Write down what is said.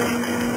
Música